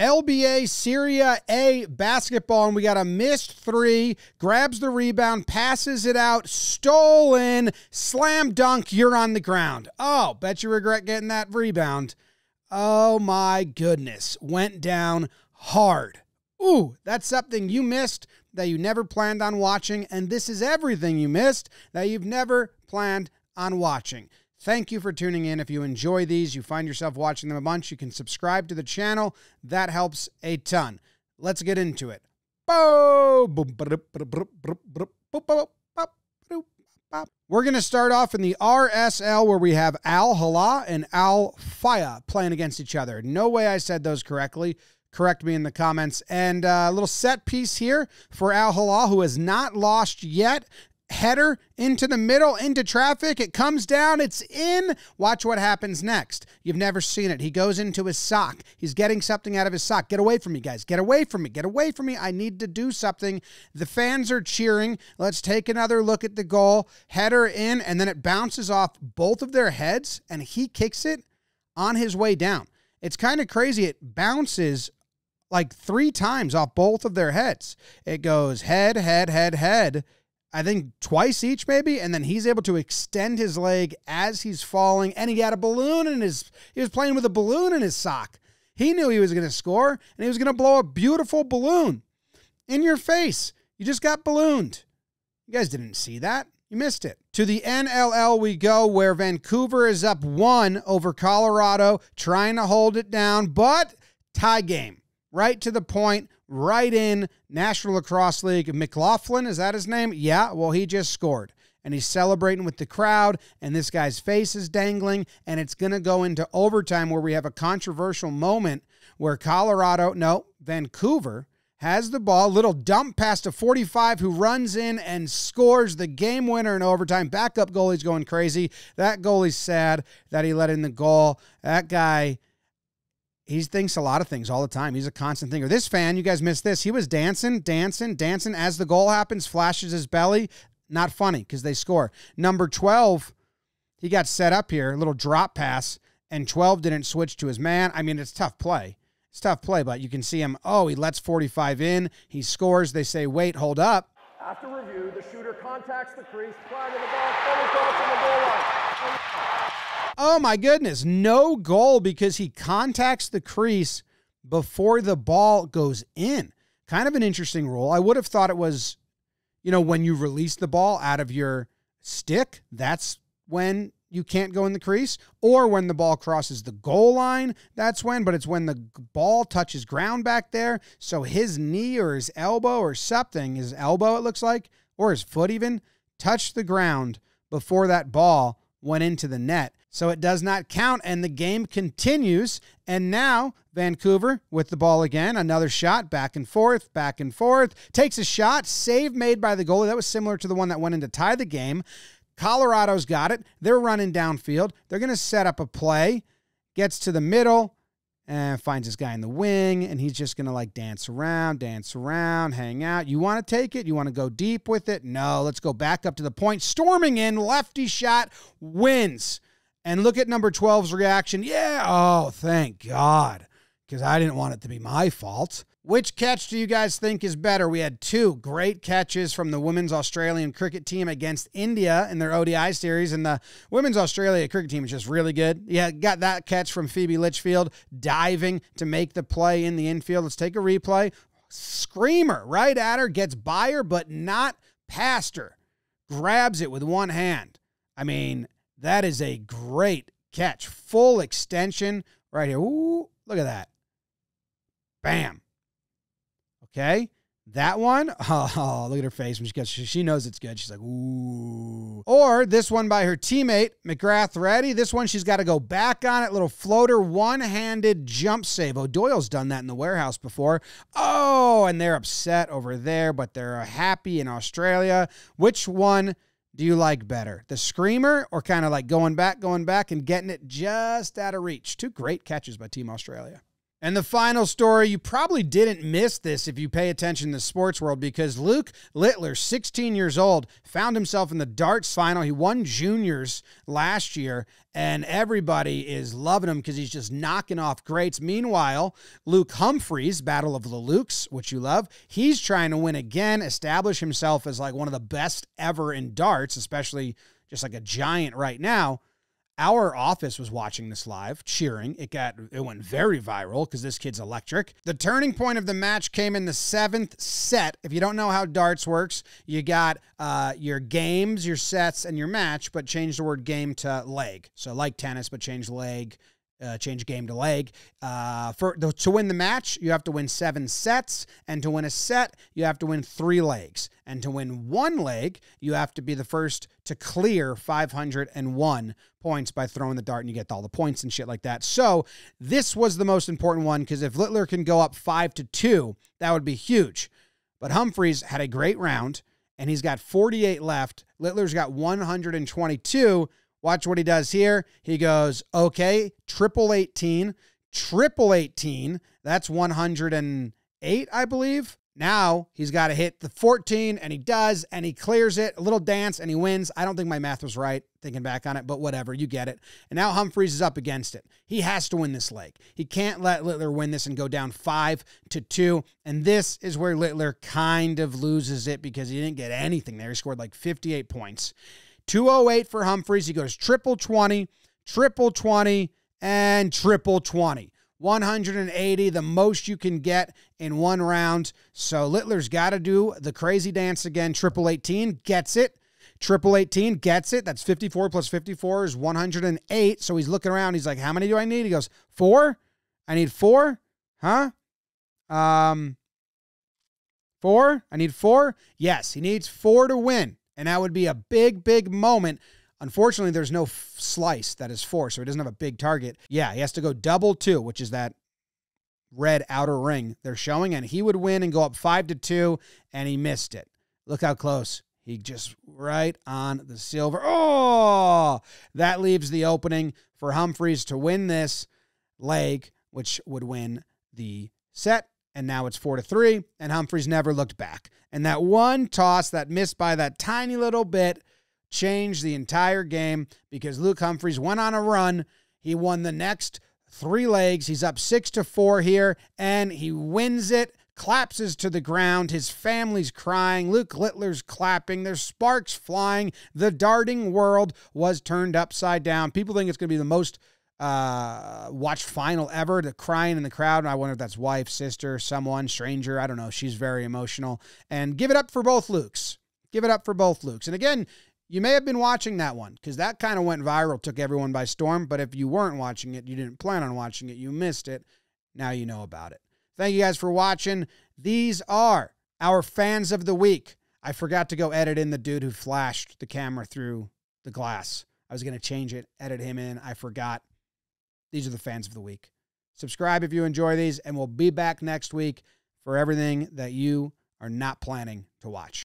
LBA Serie A basketball, and we got a missed three, grabs the rebound, passes it out, stolen, slam dunk, you're on the ground. Oh, bet you regret getting that rebound. Oh my goodness, went down hard. Ooh, that's something you missed that you never planned on watching, and this is everything you missed that you've never planned on watching. Thank you for tuning in. If you enjoy these, you find yourself watching them a bunch, you can subscribe to the channel. That helps a ton. Let's get into it. We're going to start off in the RSL where we have Al Hilal and Al Fayha playing against each other. No way I said those correctly. Correct me in the comments. And uh, a little set piece here for Al Hilal, who has not lost yet header into the middle, into traffic. It comes down, it's in. Watch what happens next. You've never seen it. He goes into his sock. He's getting something out of his sock. Get away from me, guys. Get away from me. Get away from me. I need to do something. The fans are cheering. Let's take another look at the goal. Header in, and then it bounces off both of their heads, and he kicks it on his way down. It's kind of crazy. It bounces like three times off both of their heads. It goes head, head, head, head I think twice each, maybe, and then he's able to extend his leg as he's falling, and he had a balloon in his. He was playing with a balloon in his sock. He knew he was going to score, and he was going to blow a beautiful balloon in your face. You just got ballooned. You guys didn't see that. You missed it. To the NLL we go, where Vancouver is up one over Colorado, trying to hold it down, but tie game. Right to the point right in National Lacrosse League. McLaughlin, is that his name? Yeah, well, he just scored. And he's celebrating with the crowd, and this guy's face is dangling, and it's going to go into overtime where we have a controversial moment where Colorado, no, Vancouver, has the ball, little dump pass to 45 who runs in and scores the game winner in overtime. Backup goalie's going crazy. That goalie's sad that he let in the goal. That guy he thinks a lot of things all the time. He's a constant thinker. This fan, you guys missed this. He was dancing, dancing, dancing as the goal happens, flashes his belly. Not funny because they score. Number 12, he got set up here, a little drop pass, and 12 didn't switch to his man. I mean, it's tough play. It's tough play, but you can see him. Oh, he lets 45 in. He scores. They say, wait, hold up. After review, the shooter contacts the crease, flagging the ball, the goal line. Oh my goodness, no goal because he contacts the crease before the ball goes in. Kind of an interesting rule. I would have thought it was, you know, when you release the ball out of your stick, that's when you can't go in the crease, or when the ball crosses the goal line, that's when, but it's when the ball touches ground back there. So his knee or his elbow or something, his elbow, it looks like, or his foot even, touched the ground before that ball went into the net. So it does not count, and the game continues. And now Vancouver with the ball again. Another shot, back and forth, back and forth. Takes a shot, save made by the goalie. That was similar to the one that went in to tie the game. Colorado's got it. They're running downfield. They're going to set up a play. Gets to the middle and finds this guy in the wing, and he's just gonna like dance around, dance around, hang out. You want to take it? You want to go deep with it? No, let's go back up to the point. Storming in, lefty shot, wins. And look at number 12's reaction. Yeah, oh, thank God, because I didn't want it to be my fault. Which catch do you guys think is better? We had two great catches from the women's Australian cricket team against India in their ODI series, and the women's Australia cricket team is just really good. Yeah, got that catch from Phoebe Litchfield diving to make the play in the infield. Let's take a replay. Screamer right at her, gets by her, but not past her. Grabs it with one hand. I mean, that is a great catch. Full extension right here. Ooh, look at that. Bam. Okay. That one, oh, look at her face when she gets, she knows it's good. She's like, ooh. Or this one by her teammate, McGrath ready. This one, she's got to go back on it. Little floater, one handed jump save. Oh, O'Doyle's done that in the warehouse before. Oh, and they're upset over there, but they're uh, happy in Australia. Which one do you like better? The screamer or kind of like going back, going back and getting it just out of reach? Two great catches by Team Australia. And the final story, you probably didn't miss this if you pay attention to the sports world because Luke Littler, 16 years old, found himself in the darts final. He won juniors last year, and everybody is loving him because he's just knocking off greats. Meanwhile, Luke Humphries, Battle of the Lukes, which you love, he's trying to win again, establish himself as like one of the best ever in darts, especially just like a giant right now. Our office was watching this live, cheering. It got it went very viral because this kid's electric. The turning point of the match came in the seventh set. If you don't know how darts works, you got uh, your games, your sets, and your match, but change the word game to leg. So like tennis, but change leg uh, change game to leg. Uh, for to win the match, you have to win seven sets, and to win a set, you have to win three legs. And to win one leg, you have to be the first to clear 501 points by throwing the dart, and you get all the points and shit like that. So this was the most important one because if Littler can go up five to two, that would be huge. But Humphries had a great round, and he's got 48 left. Littler's got 122 Watch what he does here. He goes, okay, triple 18, triple 18. That's 108, I believe. Now he's got to hit the 14, and he does, and he clears it. A little dance, and he wins. I don't think my math was right thinking back on it, but whatever, you get it. And now Humphries is up against it. He has to win this leg. He can't let Littler win this and go down five to two. And this is where Littler kind of loses it because he didn't get anything there. He scored like 58 points. 208 for Humphries. He goes triple 20, triple 20, and triple 20. 180, the most you can get in one round. So Littler's got to do the crazy dance again. Triple 18 gets it. Triple 18 gets it. That's 54 plus 54 is 108. So he's looking around. He's like, how many do I need? He goes, four? I need four? Huh? Um, four? I need four? Yes, he needs four to win. And that would be a big, big moment. Unfortunately, there's no f- slice that is four, so he doesn't have a big target. Yeah, he has to go double two, which is that red outer ring they're showing, and he would win and go up five to two, and he missed it. Look how close. He just right on the silver. Oh, that leaves the opening for Humphries to win this leg, which would win the set and now it's four to three, and Humphries never looked back. And that one toss that missed by that tiny little bit changed the entire game because Luke Humphries went on a run. He won the next three legs. He's up six to four here, and he wins it. Collapses to the ground. His family's crying. Luke Littler's clapping. There's sparks flying. The darting world was turned upside down. People think it's going to be the most uh, watch final ever to crying in the crowd. And I wonder if that's wife, sister, someone, stranger. I don't know. She's very emotional. And give it up for both Lukes. Give it up for both Lukes. And again, you may have been watching that one because that kind of went viral, took everyone by storm. But if you weren't watching it, you didn't plan on watching it, you missed it. Now you know about it. Thank you guys for watching. These are our fans of the week. I forgot to go edit in the dude who flashed the camera through the glass. I was going to change it, edit him in. I forgot. These are the fans of the week. Subscribe if you enjoy these, and we'll be back next week for everything that you are not planning to watch.